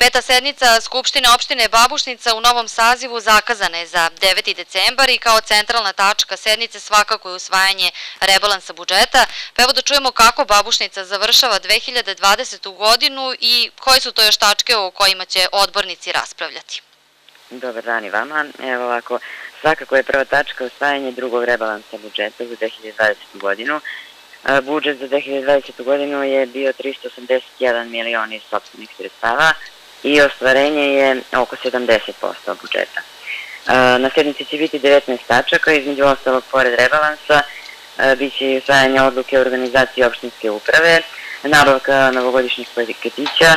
Peta sednica Skupštine opštine Babušnica u novom sazivu zakazana je za 9. decembar i kao centralna tačka sednice svakako je usvajanje rebalansa budžeta. Pa evo da čujemo kako Babušnica završava 2020. godinu i koje su to još tačke o kojima će odbornici raspravljati. Dobar dan i vama. Evo ovako, svakako je prva tačka usvajanje drugog rebalansa budžeta za 2020. godinu. Budžet za 2020. godinu je bio 381 milion iz sobstvenih sredstava i ostvarenje je oko 70% budžeta. Na sednici će biti 19 tačaka, između ostalog pored rebalansa biće i usvajanje odluke o organizaciji opštinske uprave, nabavka novogodišnjih paketića,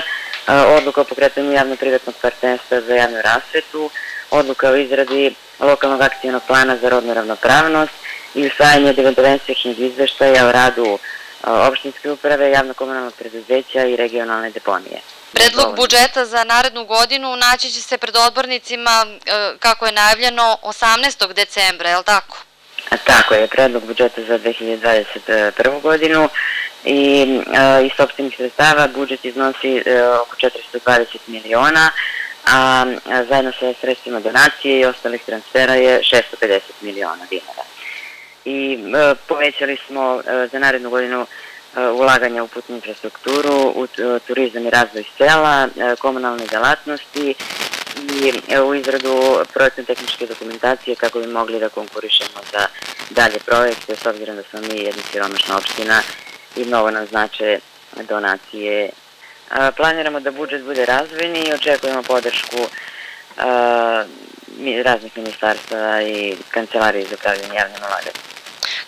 odluka o pokretanju javno-privatnog partnerstva za javnu rasvetu, odluka o izradi lokalnog akcijnog plana za rodnu ravnopravnost i usvajanje devetovensečnih izveštaja o radu opštinske uprave, javno-komunalnog preduzeća i regionalne deponije. Predlog budžeta za narednu godinu naći će se pred odbornicima, e, kako je najavljeno, 18. decembra, je li tako? Tako je, predlog budžeta za 2021. godinu i iz sobstvenih sredstava budžet iznosi e, oko 420 miliona, a zajedno sa sredstvima donacije i ostalih transfera je 650 miliona dinara. I e, povećali smo za narednu godinu ulaganja u putnu infrastrukturu, u turizam i razvoj sela, komunalne delatnosti i u izradu projektno-tehničke dokumentacije kako bi mogli da konkurišemo za dalje projekte, s obzirom da smo mi jedna siromašna opština i mnogo nam znače donacije. Planiramo da budžet bude razvojni i očekujemo podršku raznih ministarstva i kancelarije za upravljanje javnim ulaganjem.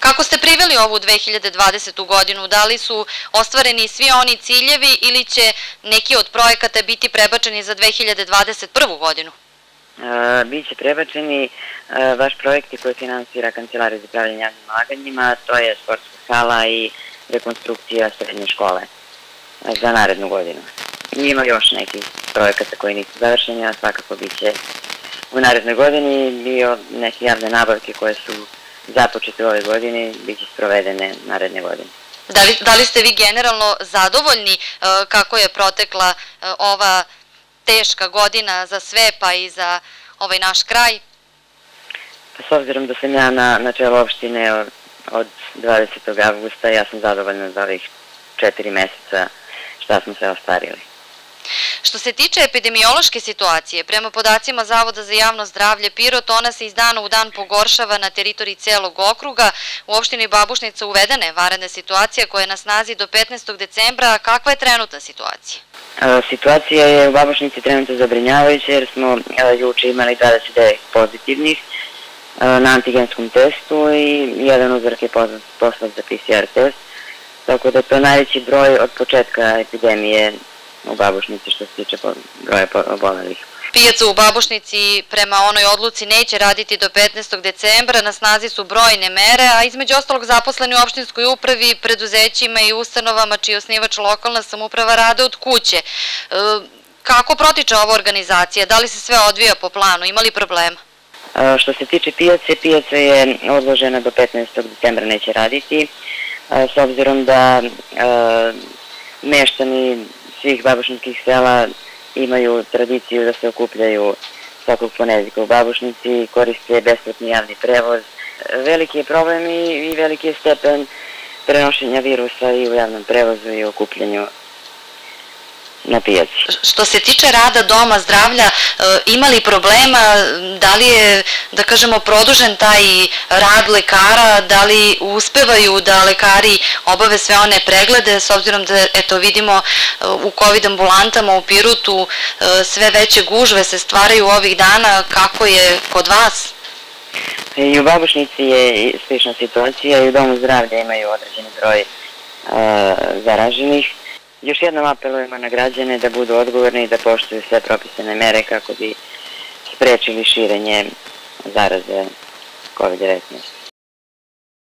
Kako ste priveli ovu 2020. godinu? Da li su ostvareni svi oni ciljevi ili će neki od projekata biti prebačeni za 2021. godinu? Biće prebačeni vaš projekti koji finansira Kancelarija za upravljanje javnim laganjima, to je sportska sala i rekonstrukcija srednje škole za narednu godinu. Ima još nekih projekata koji nisu završeni, a svakako biće u narednoj godini bio neke javne nabavke koje su započete ove godine bit će sprovedene naredne godine. Da li, da li ste vi generalno zadovoljni e, kako je protekla e, ova teška godina za sve pa i za ovaj naš kraj? Pa s obzirom da sam ja na, na čelu opštine od, od 20. avgusta, ja sam zadovoljna za ovih četiri meseca šta smo sve ostvarili. Što se tiče epidemiološke situacije, prema podacima Zavoda za javno zdravlje Pirot, ona se iz dana u dan pogoršava na teritoriji celog okruga. U opštini Babušnica uvedena je varena situacija koja je na snazi do 15. decembra. Kakva je trenutna situacija? Situacija je u Babušnici trenutno zabrinjavajuća jer smo juče imali 29 pozitivnih na antigenskom testu i jedan uzorak je poslat za PCR test. Tako da to najveći broj od početka epidemije u Babušnici što se tiče broja obolelih. Pijaca u Babušnici prema onoj odluci neće raditi do 15. decembra, na snazi su brojne mere, a između ostalog zaposleni u opštinskoj upravi, preduzećima i ustanovama čiji osnivač lokalna samuprava rade od kuće. E, kako protiče ova organizacija? Da li se sve odvija po planu? Ima li problema? E, što se tiče pijace, pijaca je odložena do 15. decembra neće raditi, e, s obzirom da meštani svih babušničkih sela imaju tradiciju da se okupljaju svakog ponedljika u babušnici, koriste besplatni javni prevoz. Veliki je problem i, i veliki je stepen prenošenja virusa i u javnom prevozu i okupljanju na pijaci. Što se tiče rada doma zdravlja, e, ima li problema, da li je, da kažemo, produžen taj rad lekara, da li uspevaju da lekari obave sve one preglede, s obzirom da, eto, vidimo e, u COVID ambulantama u Pirutu e, sve veće gužve se stvaraju ovih dana, kako je kod vas? I u Babušnici je slična situacija i u domu zdravlja imaju određeni broj zaraženih Još jednom apelujemo na građane da budu odgovorni i da poštuju sve propisane mere kako bi sprečili širenje zaraze COVID-19.